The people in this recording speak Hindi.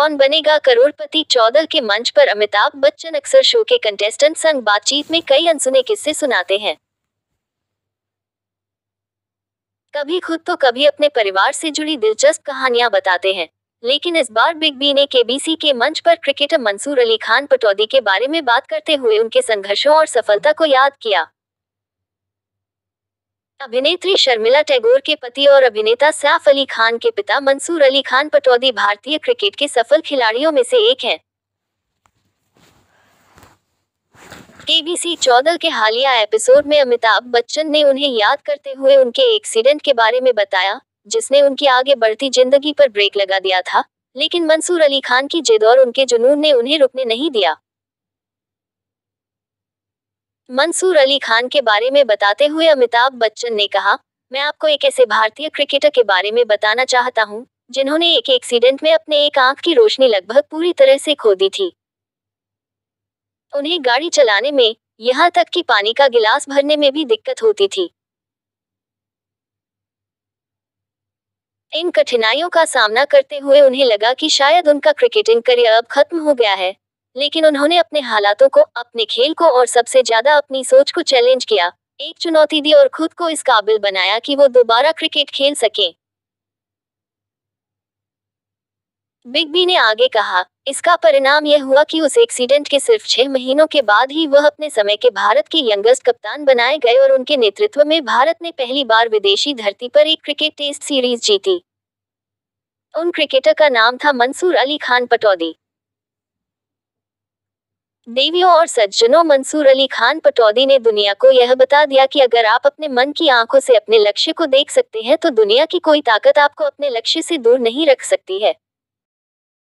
कौन बनेगा? करोड़पति चौदह के मंच पर अमिताभ बच्चन अक्सर शो के कंटेस्टेंट संग बातचीत में कई अनसुने किस्से सुनाते हैं। कभी खुद तो कभी अपने परिवार से जुड़ी दिलचस्प कहानियाँ बताते हैं, लेकिन इस बार बिग बी ने केबीसी के मंच पर क्रिकेटर मंसूर अली खान पटौदी के बारे में बात करते हुए उनके संघर्षों और सफलता को याद किया। अभिनेत्री शर्मिला टैगोर के पति और अभिनेता सैफ अली खान के पिता मंसूर अली खान पटौदी भारतीय क्रिकेट के सफल खिलाड़ियों में से एक हैं। केबीसी चौदह के हालिया एपिसोड में अमिताभ बच्चन ने उन्हें याद करते हुए उनके एक्सीडेंट के बारे में बताया, जिसने उनकी आगे बढ़ती ज़िंदगी पर ब्रेक लगा दिया था, लेकिन मंसूर अली खान की जिद और उनके जुनून ने उन्हें रुकने नहीं दिया मंसूर अली खान के बारे में बताते हुए अमिताभ बच्चन ने कहा मैं आपको एक ऐसे भारतीय क्रिकेटर के बारे में बताना चाहता हूँ, जिन्होंने एक एक्सीडेंट में अपने एक आँख की रोशनी लगभग पूरी तरह से खो दी थी। उन्हें गाड़ी चलाने में यहाँ तक कि पानी का गिलास भरने में भी दिक्कत होती थी। इन कठिनाइयों का सामना करते हुए उन्हें लगा कि शायद उनका क्रिकेटिंग करियर अब खत्म हो गया है। लेकिन उन्होंने अपने हालातों को, अपने खेल को और सबसे ज़्यादा अपनी सोच को चैलेंज किया। एक चुनौती दी और खुद को इस काबिल बनाया कि वो दोबारा क्रिकेट खेल सके। बिग बी ने आगे कहा, इसका परिणाम यह हुआ कि उस एक्सीडेंट के सिर्फ़ छह महीनों के बाद ही वह अपने समय के भारत के यंगेस्ट कप्तान बनाए गए और उनके नेतृत्व में भारत ने पहली बार विदेशी धरती पर एक क्रिकेट टेस्ट सीरीज़ जीती। उन क्रिकेटर का नाम था मंसूर अली खान पटौदी। देवियों और सज्जनों मंसूर अली खान पटौदी ने दुनिया को यह बता दिया कि अगर आप अपने मन की आँखों से अपने लक्ष्य को देख सकते हैं तो दुनिया की कोई ताकत आपको अपने लक्ष्य से दूर नहीं रख सकती है।